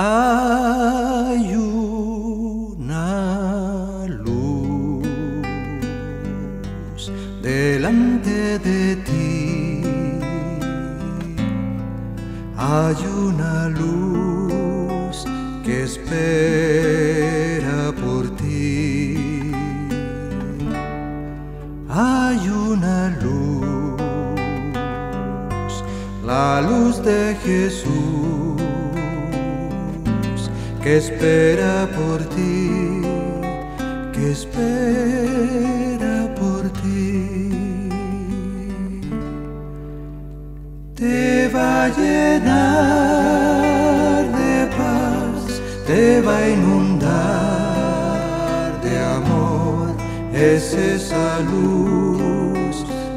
Hay una luz delante de ti. Hay una luz que espera por ti. Hay una luz, la luz de Jesús que espera por ti, que espera por ti. Te va a llenar de paz, te va a inundar de amor, es esa luz,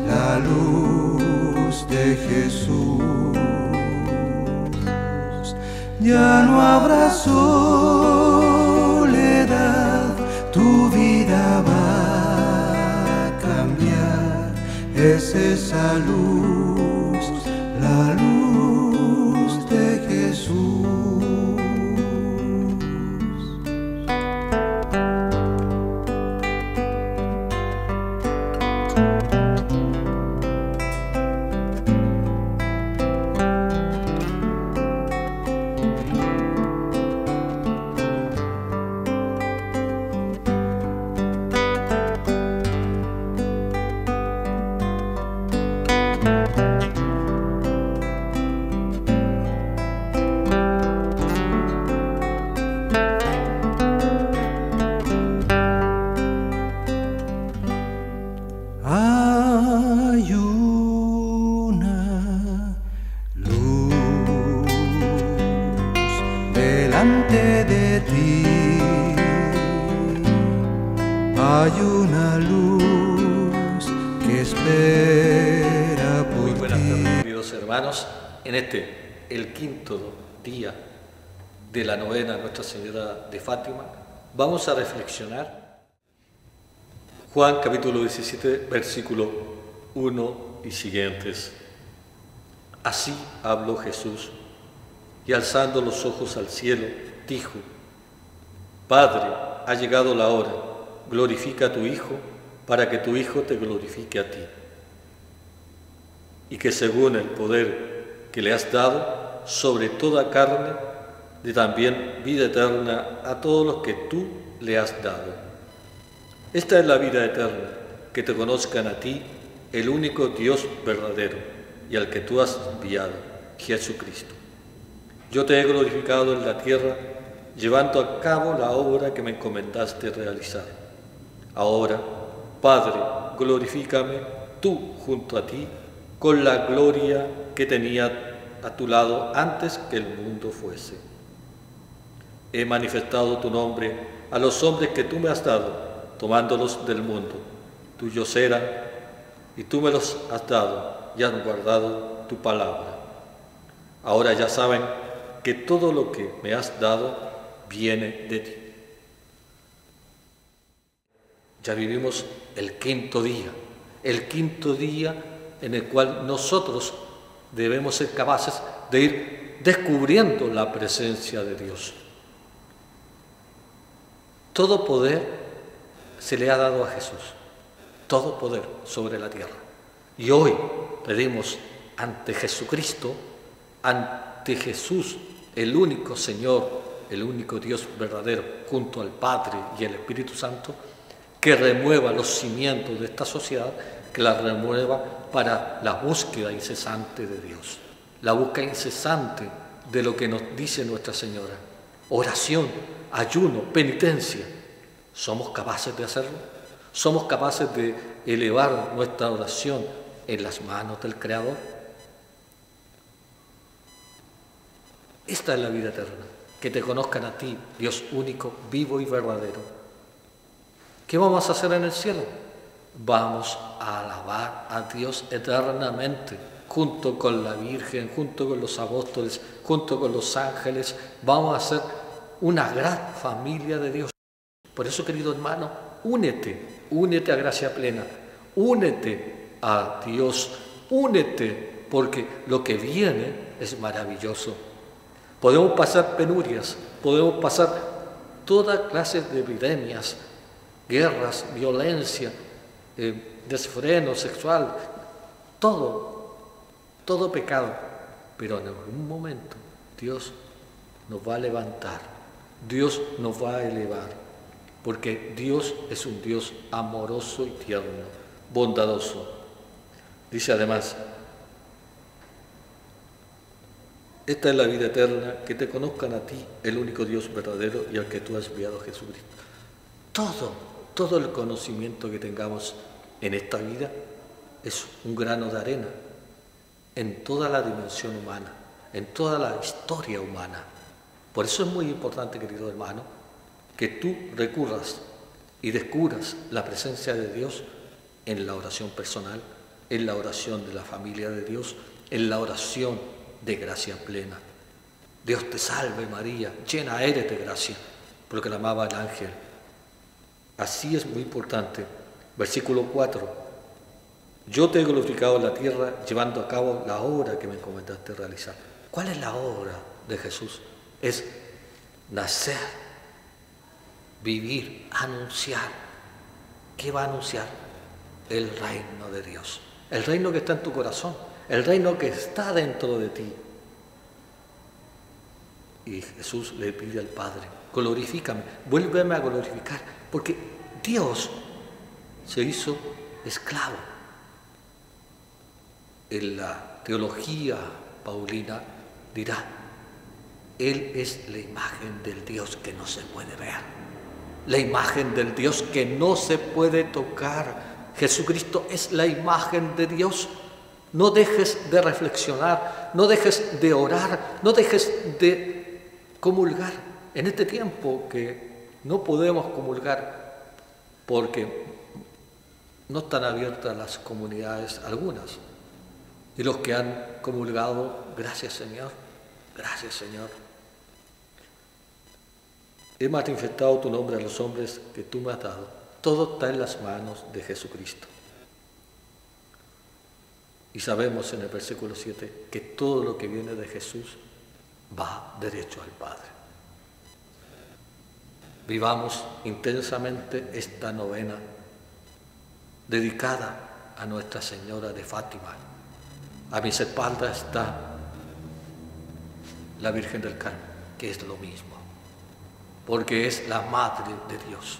la luz de Jesús ya no habrá soledad, tu vida va a cambiar, es esa luz, una luz que espera por Muy buenas tardes, queridos hermanos. En este, el quinto día de la novena Nuestra Señora de Fátima, vamos a reflexionar Juan capítulo 17, versículo 1 y siguientes. Así habló Jesús y alzando los ojos al cielo, dijo, Padre, ha llegado la hora, glorifica a tu Hijo para que tu Hijo te glorifique a ti y que según el poder que le has dado sobre toda carne, de también vida eterna a todos los que tú le has dado. Esta es la vida eterna, que te conozcan a ti, el único Dios verdadero, y al que tú has enviado, Jesucristo. Yo te he glorificado en la tierra, llevando a cabo la obra que me encomendaste realizar. Ahora, Padre, glorifícame tú junto a ti con la gloria que tenía a tu lado antes que el mundo fuese. He manifestado tu nombre a los hombres que tú me has dado, tomándolos del mundo. Tuyos eran, y tú me los has dado y han guardado tu palabra. Ahora ya saben que todo lo que me has dado viene de ti. Ya vivimos el quinto día, el quinto día en el cual nosotros debemos ser capaces de ir descubriendo la presencia de Dios. Todo poder se le ha dado a Jesús, todo poder sobre la tierra. Y hoy pedimos ante Jesucristo, ante Jesús, el único Señor, el único Dios verdadero, junto al Padre y el Espíritu Santo, que remueva los cimientos de esta sociedad, que la remueva para la búsqueda incesante de Dios, la búsqueda incesante de lo que nos dice Nuestra Señora. Oración, ayuno, penitencia. ¿Somos capaces de hacerlo? ¿Somos capaces de elevar nuestra oración en las manos del Creador? Esta es la vida eterna, que te conozcan a ti, Dios único, vivo y verdadero. ¿Qué vamos a hacer en el cielo? Vamos a alabar a Dios eternamente, junto con la Virgen, junto con los apóstoles, junto con los ángeles. Vamos a ser una gran familia de Dios. Por eso, querido hermano, únete, únete a gracia plena, únete a Dios, únete, porque lo que viene es maravilloso. Podemos pasar penurias, podemos pasar toda clase de epidemias, guerras, violencia, eh, desfreno sexual, todo, todo pecado. Pero en algún momento Dios nos va a levantar, Dios nos va a elevar, porque Dios es un Dios amoroso y tierno, bondadoso. Dice además, esta es la vida eterna, que te conozcan a ti, el único Dios verdadero y al que tú has enviado Jesucristo. Todo, todo el conocimiento que tengamos en esta vida es un grano de arena en toda la dimensión humana, en toda la historia humana. Por eso es muy importante, querido hermano, que tú recurras y descubras la presencia de Dios en la oración personal, en la oración de la familia de Dios, en la oración de gracia plena. Dios te salve María, llena eres de gracia, proclamaba el ángel. Así es muy importante. Versículo 4. Yo te he glorificado en la tierra llevando a cabo la obra que me encomendaste realizar. ¿Cuál es la obra de Jesús? Es nacer, vivir, anunciar. ¿Qué va a anunciar? El reino de Dios. El reino que está en tu corazón el reino que está dentro de ti. Y Jesús le pide al Padre, glorifícame, vuélveme a glorificar, porque Dios se hizo esclavo. En la teología paulina dirá, Él es la imagen del Dios que no se puede ver, la imagen del Dios que no se puede tocar. Jesucristo es la imagen de Dios no dejes de reflexionar, no dejes de orar, no dejes de comulgar en este tiempo que no podemos comulgar porque no están abiertas las comunidades algunas. Y los que han comulgado, gracias Señor, gracias Señor. He manifestado tu nombre a los hombres que tú me has dado. Todo está en las manos de Jesucristo. Y sabemos en el versículo 7 que todo lo que viene de Jesús va derecho al Padre. Vivamos intensamente esta novena dedicada a Nuestra Señora de Fátima. A mis espaldas está la Virgen del Carmen, que es lo mismo, porque es la Madre de Dios.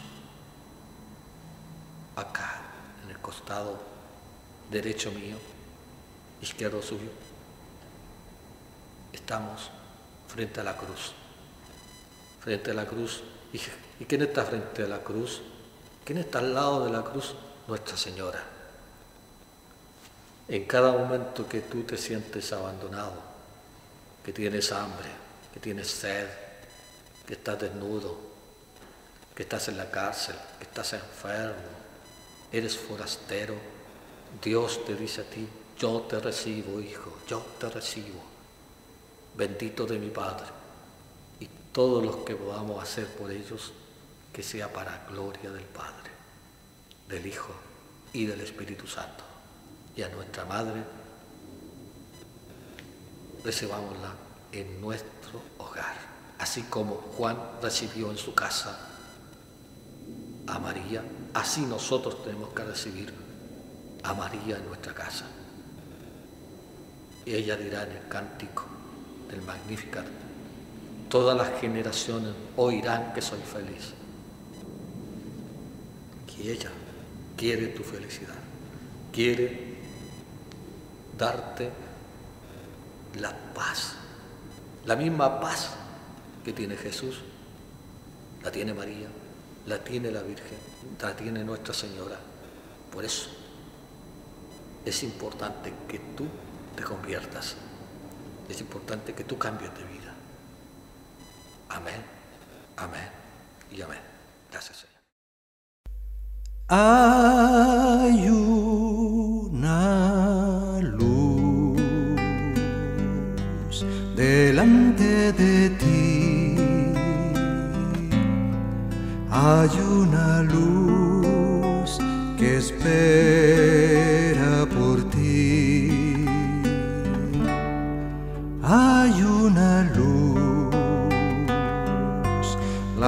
Acá, en el costado derecho mío, izquierdo suyo, estamos frente a la cruz. Frente a la cruz. ¿Y, quién está frente a la cruz? ¿Quién está al lado de la cruz? Nuestra Señora. En cada momento que tú te sientes abandonado, que tienes hambre, que tienes sed, que estás desnudo, que estás en la cárcel, que estás enfermo, eres forastero, Dios te dice a ti, yo te recibo, hijo, yo te recibo. Bendito de mi Padre. Todo lo que podamos hacer por ellos, que sea para gloria del Padre, del Hijo y del Espíritu Santo. Y a nuestra Madre, recibámosla en nuestro hogar. Así como Juan recibió en su casa a María, así nosotros tenemos que recibir a María en nuestra casa. Y ella dirá en el cántico del Magnificat, todas las generaciones oirán que soy feliz. Y ella quiere tu felicidad, quiere darte la paz, la misma paz que tiene Jesús, la tiene María, la tiene la Virgen, la tiene Nuestra Señora. Por eso es importante que tú te conviertas. Es importante que tú cambies de vida. Amén, amén y amén. Gracias, Señor. Hay una luz delante de ti. Hay una luz que espera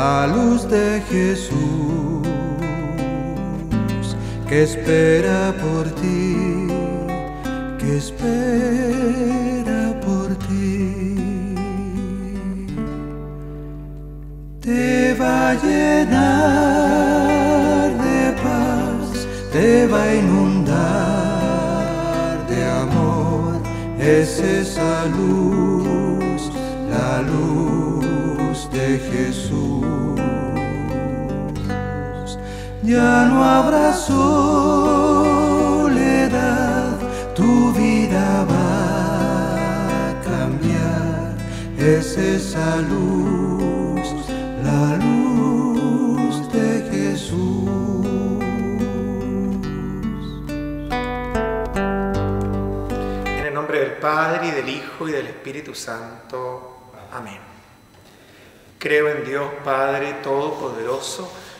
la luz de Jesús, que espera por ti, que espera por ti. Te va a llenar de paz, te va a inundar de amor, es esa luz, la luz de Jesús. Ya no habrá soledad, tu vida va a cambiar, es esa luz, la luz de Jesús. En el nombre del Padre y del Hijo y del Espíritu Santo. Amén. Creo en Dios Padre Todopoderoso,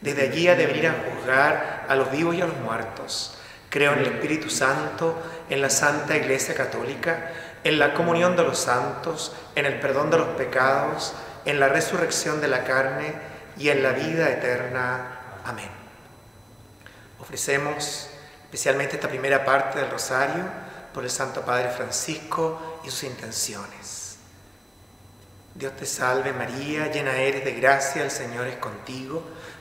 Desde allí ha de venir a juzgar a los vivos y a los muertos. Creo en el Espíritu Santo, en la Santa Iglesia Católica, en la comunión de los santos, en el perdón de los pecados, en la resurrección de la carne y en la vida eterna. Amén. Ofrecemos especialmente esta primera parte del rosario por el Santo Padre Francisco y sus intenciones. Dios te salve María, llena eres de gracia, el Señor es contigo,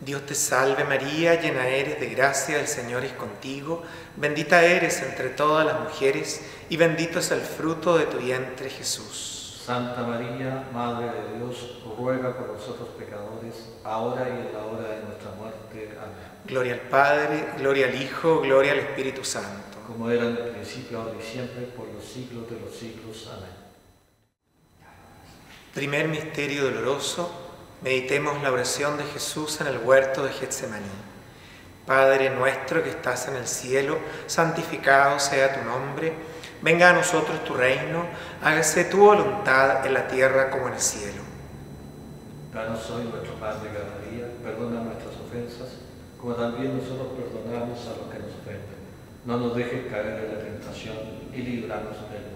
Dios te salve María, llena eres de gracia, el Señor es contigo, bendita eres entre todas las mujeres y bendito es el fruto de tu vientre Jesús. Santa María, Madre de Dios, ruega por nosotros pecadores, ahora y en la hora de nuestra muerte. Amén. Gloria al Padre, gloria al Hijo, gloria al Espíritu Santo. Como era en el principio, ahora y siempre, por los siglos de los siglos. Amén. Primer misterio doloroso, meditemos la oración de Jesús en el huerto de Getsemaní. Padre nuestro que estás en el cielo, santificado sea tu nombre, venga a nosotros tu reino, hágase tu voluntad en la tierra como en el cielo. Danos hoy nuestro pan de cada día, perdona nuestras ofensas, como también nosotros perdonamos a los que nos ofenden. No nos dejes caer en la tentación y líbranos del mal.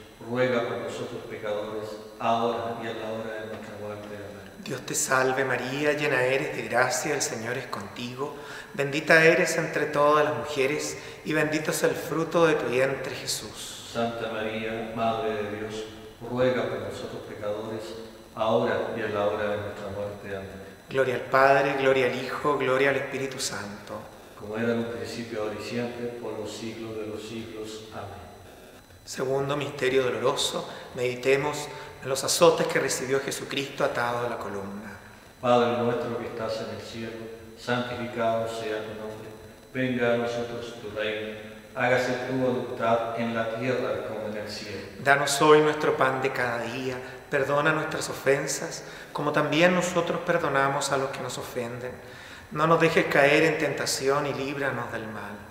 ruega por nosotros pecadores, ahora y en la hora de nuestra muerte. Amén. Dios te salve María, llena eres de gracia, el Señor es contigo. Bendita eres entre todas las mujeres y bendito es el fruto de tu vientre Jesús. Santa María, Madre de Dios, ruega por nosotros pecadores, ahora y en la hora de nuestra muerte. Amén. Gloria al Padre, gloria al Hijo, gloria al Espíritu Santo. Como era en un principio, ahora y siempre, por los siglos de los siglos. Amén. Segundo misterio doloroso, meditemos en los azotes que recibió Jesucristo atado a la columna. Padre nuestro que estás en el cielo, santificado sea tu nombre. Venga a nosotros tu reino. Hágase tu voluntad en la tierra como en el cielo. Danos hoy nuestro pan de cada día. Perdona nuestras ofensas, como también nosotros perdonamos a los que nos ofenden. No nos dejes caer en tentación y líbranos del mal.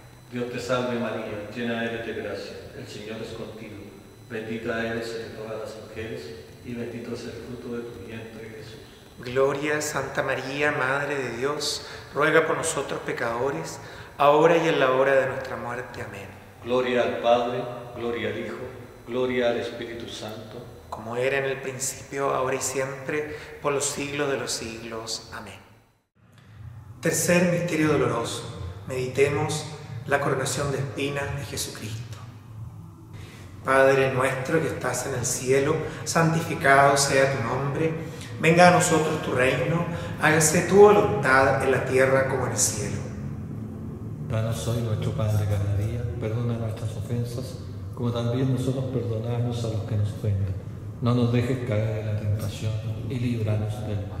Dios te salve María, llena eres de gracia, el Señor es contigo. Bendita eres entre todas las mujeres y bendito es el fruto de tu vientre Jesús. Gloria, Santa María, Madre de Dios, ruega por nosotros pecadores, ahora y en la hora de nuestra muerte. Amén. Gloria al Padre, gloria al Hijo, gloria al Espíritu Santo. Como era en el principio, ahora y siempre, por los siglos de los siglos. Amén. Tercer misterio doloroso. Meditemos la coronación de espinas de Jesucristo. Padre nuestro que estás en el cielo, santificado sea tu nombre. Venga a nosotros tu reino, hágase tu voluntad en la tierra como en el cielo. Danos hoy nuestro pan de cada día, perdona nuestras ofensas, como también nosotros perdonamos a los que nos ofenden. No nos dejes caer en la tentación y líbranos del mal.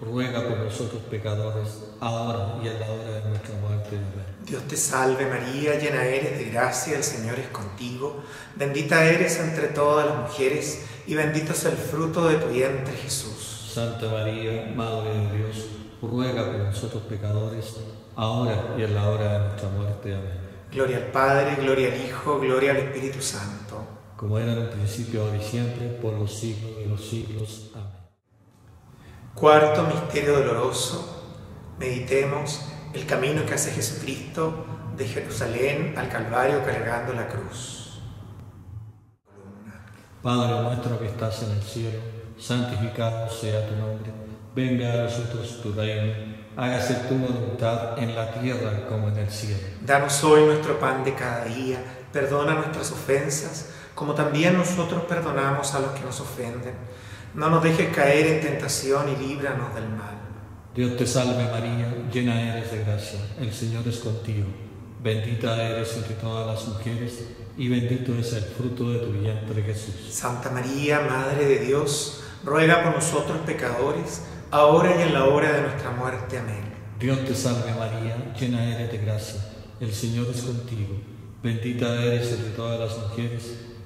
ruega por nosotros pecadores, ahora y en la hora de nuestra muerte. Amén. Dios te salve María, llena eres de gracia, el Señor es contigo, bendita eres entre todas las mujeres y bendito es el fruto de tu vientre Jesús. Santa María, Madre de Dios, ruega por nosotros pecadores, ahora y en la hora de nuestra muerte. Amén. Gloria al Padre, gloria al Hijo, gloria al Espíritu Santo. Como era en un principio, ahora y siempre, por los siglos de los siglos. Amén. Cuarto misterio doloroso, meditemos el camino que hace Jesucristo de Jerusalén al Calvario cargando la cruz. Padre nuestro que estás en el cielo, santificado sea tu nombre. Venga a nosotros tu reino. Hágase tu voluntad en la tierra como en el cielo. Danos hoy nuestro pan de cada día, perdona nuestras ofensas, como también nosotros perdonamos a los que nos ofenden. No nos dejes caer en tentación y líbranos del mal. Dios te salve María, llena eres de gracia. El Señor es contigo. Bendita eres entre todas las mujeres y bendito es el fruto de tu vientre Jesús. Santa María, Madre de Dios, ruega por nosotros pecadores, ahora y en la hora de nuestra muerte. Amén. Dios te salve María, llena eres de gracia. El Señor es contigo. Bendita eres entre todas las mujeres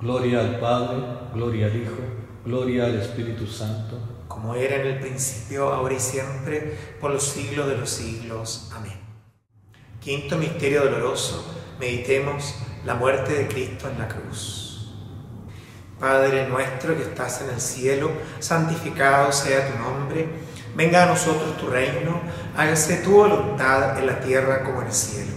Gloria al Padre, gloria al Hijo, gloria al Espíritu Santo, como era en el principio, ahora y siempre, por los siglos de los siglos. Amén. Quinto misterio doloroso, meditemos la muerte de Cristo en la cruz. Padre nuestro que estás en el cielo, santificado sea tu nombre, venga a nosotros tu reino, hágase tu voluntad en la tierra como en el cielo.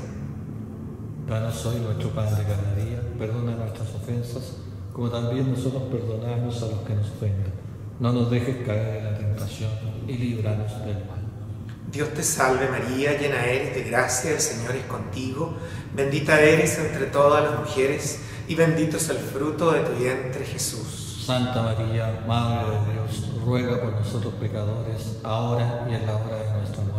Danos hoy nuestro pan de cada perdona nuestras ofensas, como también nosotros perdonamos a los que nos ofenden. No nos dejes caer en la tentación y líbranos del mal. Dios te salve María, llena eres de gracia, el Señor es contigo, bendita eres entre todas las mujeres y bendito es el fruto de tu vientre Jesús. Santa María, Madre de Dios, ruega por nosotros pecadores, ahora y en la hora de nuestra muerte.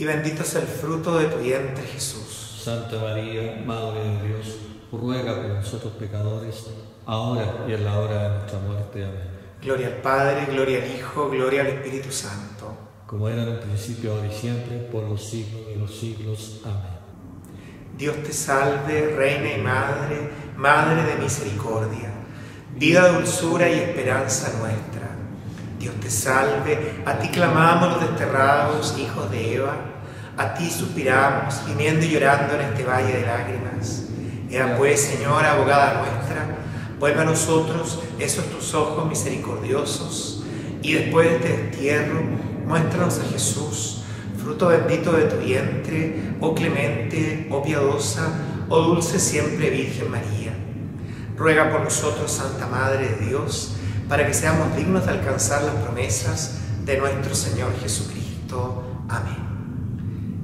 y bendito es el fruto de tu vientre Jesús. Santa María, Madre de Dios, ruega por nosotros pecadores, ahora y en la hora de nuestra muerte. Amén. Gloria al Padre, gloria al Hijo, gloria al Espíritu Santo. Como era en un principio, ahora y siempre, por los siglos de los siglos. Amén. Dios te salve, Reina y Madre, Madre de misericordia, vida, dulzura y esperanza nuestra. Dios te salve, a ti clamamos los desterrados hijos de Eva, a ti suspiramos, gimiendo y llorando en este valle de lágrimas. Ea pues, Señora, abogada nuestra, vuelve a nosotros esos tus ojos misericordiosos, y después de este destierro, muéstranos a Jesús, fruto bendito de tu vientre, oh clemente, oh piadosa, oh dulce siempre Virgen María. Ruega por nosotros, Santa Madre de Dios, para que seamos dignos de alcanzar las promesas de nuestro Señor Jesucristo. Amén.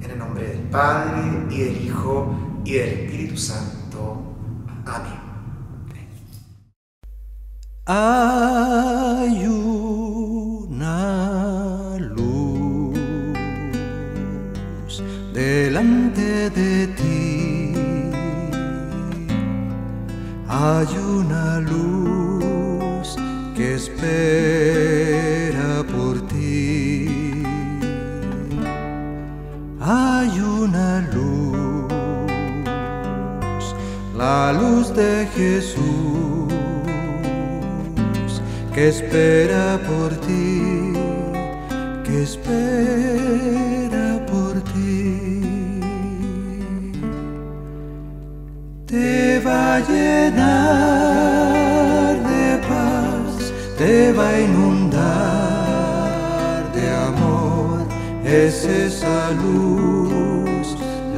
En el nombre del Padre, y del Hijo, y del Espíritu Santo. Amén. Hay una luz delante de ti. Hay una luz que espera por ti. Hay una luz, la luz de Jesús que espera por ti, que espera por ti. Te va a llenar de paz, te va a inundar de amor, es esa luz,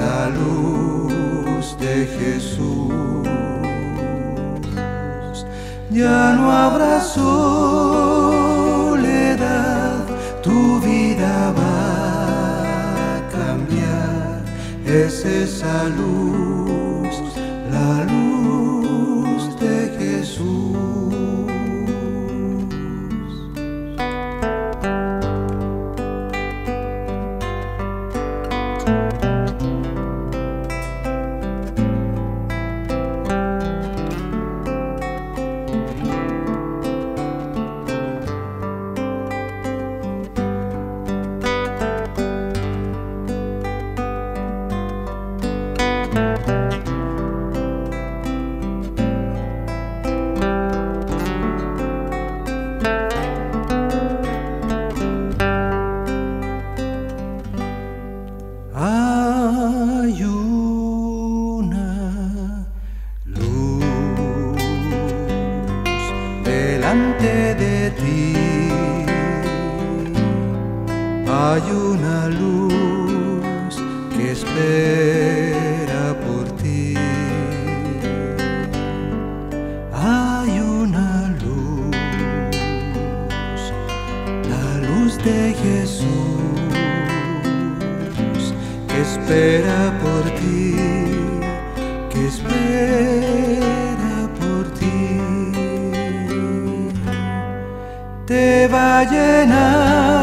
la luz de Jesús. Ya no habrá soledad, tu vida va a cambiar, es esa luz, de Jesús que espera por ti, que espera por ti. Te va a llenar